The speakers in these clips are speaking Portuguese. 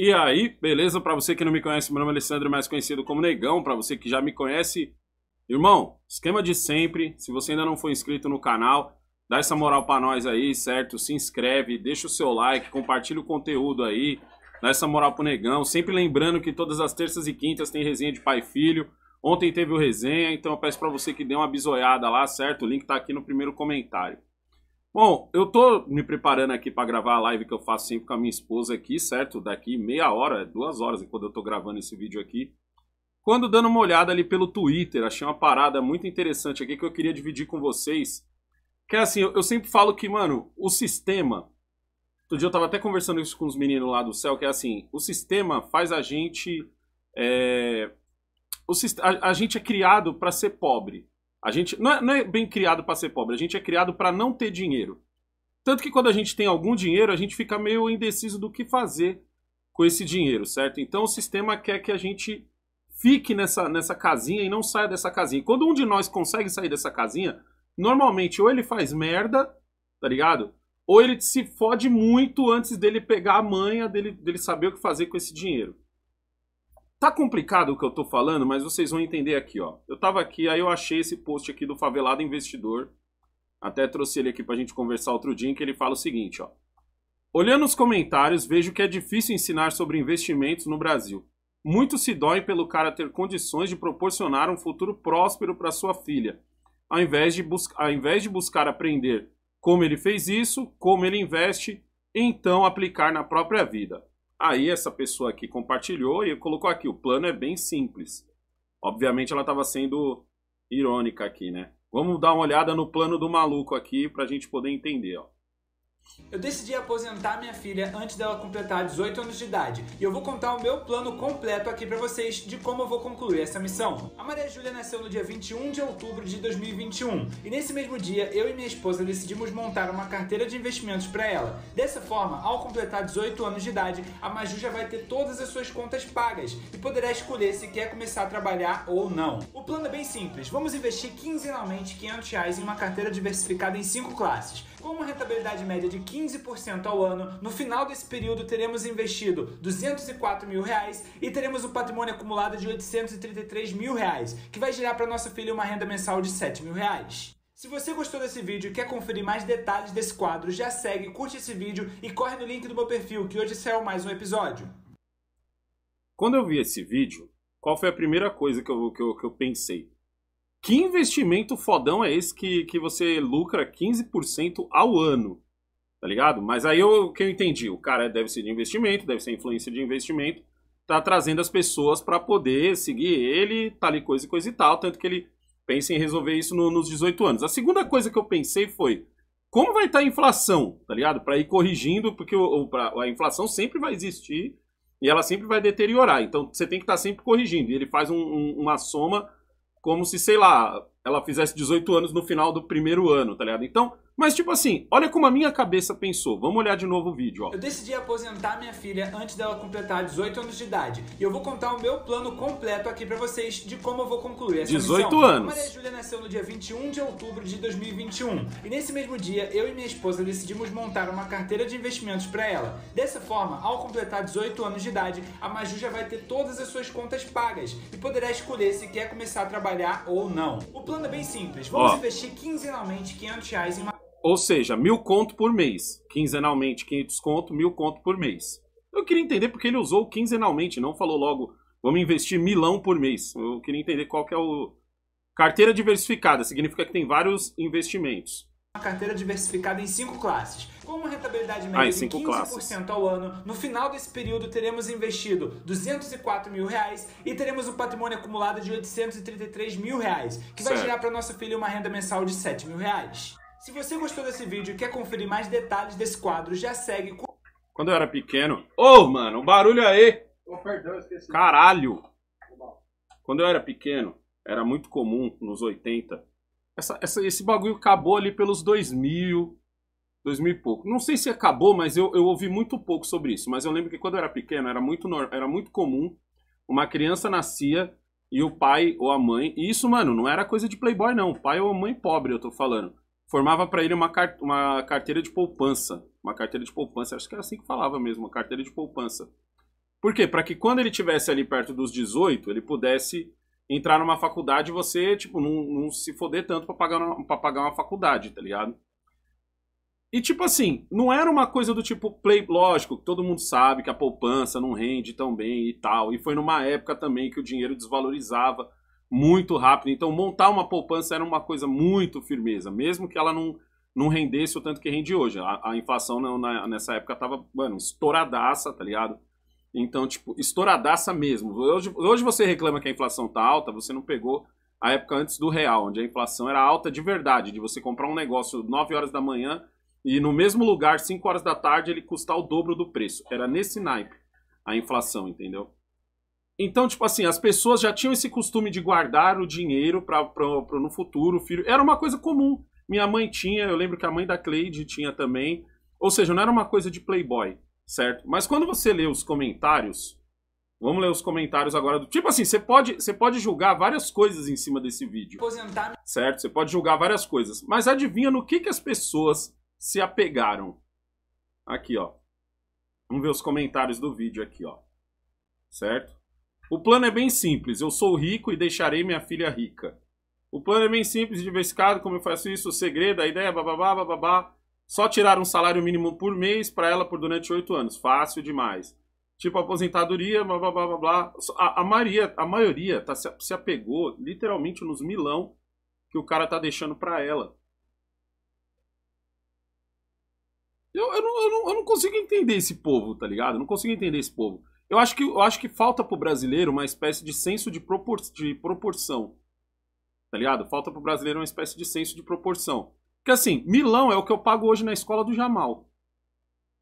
E aí, beleza? Para você que não me conhece, meu nome é Alessandro, mais conhecido como Negão. Para você que já me conhece, irmão, esquema de sempre. Se você ainda não for inscrito no canal, dá essa moral para nós aí, certo? Se inscreve, deixa o seu like, compartilha o conteúdo aí, dá essa moral pro Negão. Sempre lembrando que todas as terças e quintas tem resenha de pai e filho. Ontem teve o resenha, então eu peço para você que dê uma bisoiada lá, certo? O link tá aqui no primeiro comentário. Bom, eu tô me preparando aqui para gravar a live que eu faço sempre com a minha esposa aqui, certo? Daqui meia hora, duas horas, quando eu tô gravando esse vídeo aqui. Quando dando uma olhada ali pelo Twitter, achei uma parada muito interessante aqui que eu queria dividir com vocês. Que é assim, eu, eu sempre falo que, mano, o sistema. Outro dia eu tava até conversando isso com os meninos lá do céu, que é assim, o sistema faz a gente. É, o, a, a gente é criado para ser pobre. A gente não é, não é bem criado para ser pobre, a gente é criado para não ter dinheiro. Tanto que quando a gente tem algum dinheiro, a gente fica meio indeciso do que fazer com esse dinheiro, certo? Então o sistema quer que a gente fique nessa, nessa casinha e não saia dessa casinha. Quando um de nós consegue sair dessa casinha, normalmente ou ele faz merda, tá ligado? Ou ele se fode muito antes dele pegar a manha, dele, dele saber o que fazer com esse dinheiro. Tá complicado o que eu tô falando, mas vocês vão entender aqui, ó. Eu tava aqui, aí eu achei esse post aqui do Favelado Investidor. Até trouxe ele aqui pra gente conversar outro dia, em que ele fala o seguinte, ó. Olhando os comentários, vejo que é difícil ensinar sobre investimentos no Brasil. Muito se dói pelo cara ter condições de proporcionar um futuro próspero para sua filha, ao invés, de ao invés de buscar aprender como ele fez isso, como ele investe, então aplicar na própria vida. Aí essa pessoa aqui compartilhou e colocou aqui, o plano é bem simples. Obviamente ela estava sendo irônica aqui, né? Vamos dar uma olhada no plano do maluco aqui para a gente poder entender, ó. Eu decidi aposentar minha filha antes dela completar 18 anos de idade e eu vou contar o meu plano completo aqui para vocês de como eu vou concluir essa missão. A Maria Júlia nasceu no dia 21 de outubro de 2021 e nesse mesmo dia eu e minha esposa decidimos montar uma carteira de investimentos para ela. Dessa forma, ao completar 18 anos de idade, a Maju já vai ter todas as suas contas pagas e poderá escolher se quer começar a trabalhar ou não. O plano é bem simples, vamos investir quinzenalmente 500 reais em uma carteira diversificada em 5 classes. Com uma rentabilidade média de 15% ao ano, no final desse período teremos investido 204 mil reais e teremos um patrimônio acumulado de 833 mil reais, que vai gerar para nossa filha uma renda mensal de 7 mil reais. Se você gostou desse vídeo e quer conferir mais detalhes desse quadro, já segue, curte esse vídeo e corre no link do meu perfil, que hoje saiu mais um episódio. Quando eu vi esse vídeo, qual foi a primeira coisa que eu, que eu, que eu pensei? Que investimento fodão é esse que, que você lucra 15% ao ano? Tá ligado? Mas aí o que eu entendi, o cara deve ser de investimento, deve ser influência de investimento, tá trazendo as pessoas para poder seguir ele, tal e coisa e coisa e tal, tanto que ele pensa em resolver isso no, nos 18 anos. A segunda coisa que eu pensei foi, como vai estar tá a inflação, tá ligado? Para ir corrigindo, porque o, o, a inflação sempre vai existir e ela sempre vai deteriorar. Então você tem que estar tá sempre corrigindo. E ele faz um, um, uma soma como se, sei lá, ela fizesse 18 anos no final do primeiro ano, tá ligado? Então, mas, tipo assim, olha como a minha cabeça pensou. Vamos olhar de novo o vídeo, ó. Eu decidi aposentar minha filha antes dela completar 18 anos de idade. E eu vou contar o meu plano completo aqui para vocês de como eu vou concluir essa 18 missão. anos. A Maria Júlia nasceu no dia 21 de outubro de 2021. E nesse mesmo dia, eu e minha esposa decidimos montar uma carteira de investimentos para ela. Dessa forma, ao completar 18 anos de idade, a Maju já vai ter todas as suas contas pagas e poderá escolher se quer começar a trabalhar ou não. O plano é bem simples. Vamos ó. investir quinzenalmente 500 reais em uma ou seja, mil conto por mês. Quinzenalmente, 500 conto, mil conto por mês. Eu queria entender porque ele usou quinzenalmente, não falou logo, vamos investir milão por mês. Eu queria entender qual que é o... Carteira diversificada, significa que tem vários investimentos. Uma carteira diversificada em cinco classes. Com uma rentabilidade média ah, de 15% classes. ao ano, no final desse período teremos investido 204 mil reais e teremos um patrimônio acumulado de 833 mil reais, que vai gerar para nossa filha uma renda mensal de 7 mil reais. Se você gostou desse vídeo e quer conferir mais detalhes desse quadro, já segue. Quando eu era pequeno. Ô, oh, mano, um barulho aí! Oh, perdão, esqueci. Caralho! Quando eu era pequeno, era muito comum nos 80. Essa, essa, esse bagulho acabou ali pelos 2000, 2000 e pouco. Não sei se acabou, mas eu, eu ouvi muito pouco sobre isso. Mas eu lembro que quando eu era pequeno, era muito, era muito comum uma criança nascia e o pai ou a mãe. E isso, mano, não era coisa de playboy, não. Pai ou a mãe pobre, eu tô falando formava para ele uma, car uma carteira de poupança. Uma carteira de poupança, acho que era assim que falava mesmo, uma carteira de poupança. Por quê? Para que quando ele tivesse ali perto dos 18, ele pudesse entrar numa faculdade e você, tipo, não, não se foder tanto para pagar, uma, pagar uma faculdade, tá ligado? E tipo assim, não era uma coisa do tipo play, lógico, todo mundo sabe que a poupança não rende tão bem e tal. E foi numa época também que o dinheiro desvalorizava muito rápido. Então montar uma poupança era uma coisa muito firmeza, mesmo que ela não, não rendesse o tanto que rende hoje. A, a inflação não, na, nessa época tava, mano, estouradaça, tá ligado? Então, tipo, estouradaça mesmo. Hoje, hoje você reclama que a inflação tá alta, você não pegou a época antes do real, onde a inflação era alta de verdade, de você comprar um negócio 9 horas da manhã e no mesmo lugar, 5 horas da tarde, ele custar o dobro do preço. Era nesse naipe a inflação, entendeu? Então, tipo assim, as pessoas já tinham esse costume de guardar o dinheiro para no futuro, o filho. Era uma coisa comum. Minha mãe tinha, eu lembro que a mãe da Cleide tinha também. Ou seja, não era uma coisa de playboy, certo? Mas quando você lê os comentários, vamos ler os comentários agora do tipo assim, você pode, você pode julgar várias coisas em cima desse vídeo, certo? Você pode julgar várias coisas, mas adivinha no que que as pessoas se apegaram. Aqui, ó. Vamos ver os comentários do vídeo aqui, ó. Certo? O plano é bem simples. Eu sou rico e deixarei minha filha rica. O plano é bem simples diversificado. Como eu faço isso? O segredo, a ideia, bababá, bababá. Só tirar um salário mínimo por mês para ela por durante oito anos. Fácil demais. Tipo aposentadoria, blá blá blá blá blá. A, a, Maria, a maioria tá, se, se apegou literalmente nos milão que o cara tá deixando para ela. Eu, eu, não, eu, não, eu não consigo entender esse povo, tá ligado? Eu não consigo entender esse povo. Eu acho que, eu acho que falta pro brasileiro uma espécie de senso de, propor, de proporção. Tá ligado? Falta pro brasileiro uma espécie de senso de proporção. Porque assim, milão é o que eu pago hoje na escola do Jamal.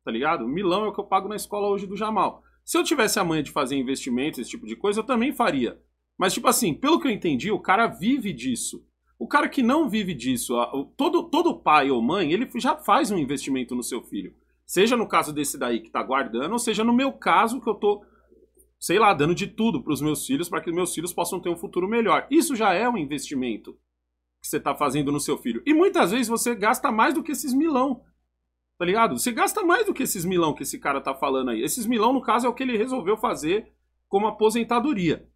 Tá ligado? Milão é o que eu pago na escola hoje do Jamal. Se eu tivesse a manha de fazer investimentos, esse tipo de coisa, eu também faria. Mas, tipo assim, pelo que eu entendi, o cara vive disso. O cara que não vive disso, todo, todo pai ou mãe, ele já faz um investimento no seu filho. Seja no caso desse daí que tá guardando, ou seja no meu caso que eu tô, sei lá, dando de tudo para os meus filhos, para que meus filhos possam ter um futuro melhor. Isso já é um investimento que você tá fazendo no seu filho. E muitas vezes você gasta mais do que esses milão. Tá ligado? Você gasta mais do que esses milão que esse cara tá falando aí. Esses milão, no caso, é o que ele resolveu fazer como aposentadoria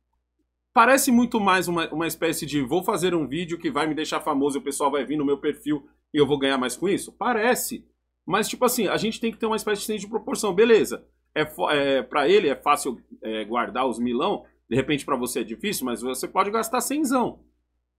parece muito mais uma, uma espécie de vou fazer um vídeo que vai me deixar famoso e o pessoal vai vir no meu perfil e eu vou ganhar mais com isso? Parece. Mas, tipo assim, a gente tem que ter uma espécie de proporção. Beleza, é, é, para ele é fácil é, guardar os milão, de repente para você é difícil, mas você pode gastar cenzão.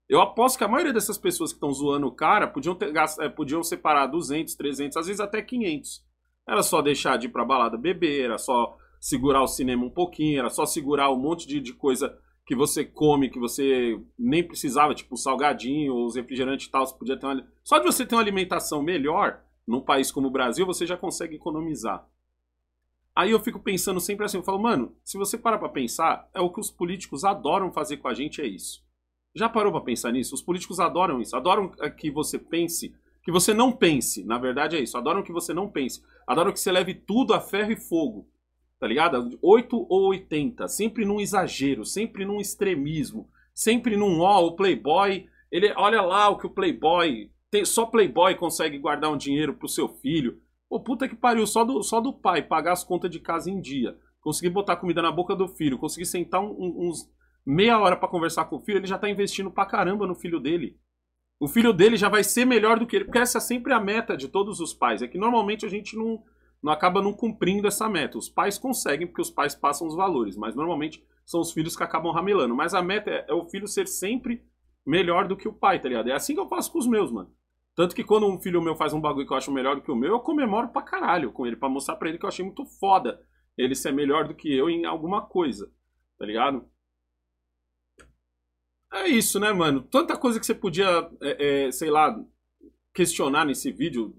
Eu aposto que a maioria dessas pessoas que estão zoando o cara podiam, ter, é, podiam separar 200, 300, às vezes até 500. Era só deixar de ir pra balada beber, era só segurar o cinema um pouquinho, era só segurar um monte de, de coisa que você come, que você nem precisava, tipo salgadinho, os refrigerantes e tal, você podia ter uma... Só de você ter uma alimentação melhor, num país como o Brasil, você já consegue economizar. Aí eu fico pensando sempre assim, eu falo, mano, se você parar pra pensar, é o que os políticos adoram fazer com a gente, é isso. Já parou para pensar nisso? Os políticos adoram isso, adoram que você pense, que você não pense, na verdade é isso, adoram que você não pense, adoram que você leve tudo a ferro e fogo tá ligado? 8 ou 80, sempre num exagero, sempre num extremismo, sempre num ó, o playboy, ele olha lá o que o playboy, tem, só playboy consegue guardar um dinheiro pro seu filho. Pô, puta que pariu, só do, só do pai pagar as contas de casa em dia, conseguir botar comida na boca do filho, conseguir sentar um, uns meia hora para conversar com o filho, ele já tá investindo pra caramba no filho dele. O filho dele já vai ser melhor do que ele, porque essa é sempre a meta de todos os pais, é que normalmente a gente não não acaba não cumprindo essa meta. Os pais conseguem porque os pais passam os valores, mas normalmente são os filhos que acabam ramelando. Mas a meta é, é, o filho ser sempre melhor do que o pai, tá ligado? É assim que eu faço com os meus, mano. Tanto que quando um filho meu faz um bagulho que eu acho melhor do que o meu, eu comemoro pra caralho com ele, pra mostrar pra ele que eu achei muito foda ele ser melhor do que eu em alguma coisa, tá ligado? É isso, né, mano? Tanta coisa que você podia, é, é, sei lá, questionar nesse vídeo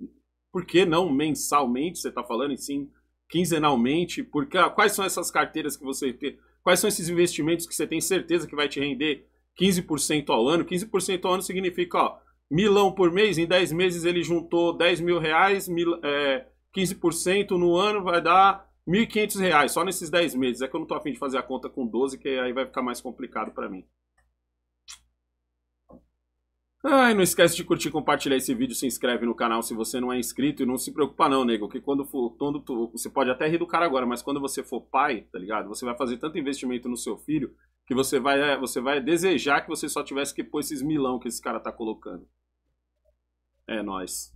por que não mensalmente, você está falando, e sim quinzenalmente? Porque, ah, quais são essas carteiras que você tem? Quais são esses investimentos que você tem certeza que vai te render 15% ao ano? 15% ao ano significa, ó, milão por mês, em 10 meses ele juntou 10 mil reais, mil, é, 15% no ano vai dar 1.500 reais, só nesses 10 meses. É que eu não tô afim de fazer a conta com 12, que aí vai ficar mais complicado para mim. Ai, não esquece de curtir, compartilhar esse vídeo, se inscreve no canal se você não é inscrito e não se preocupa não, nego, que quando for, quando tu, você pode até rir do cara agora, mas quando você for pai, tá ligado? Você vai fazer tanto investimento no seu filho que você vai, é, você vai desejar que você só tivesse que pôr esses milão que esse cara tá colocando. É nóis.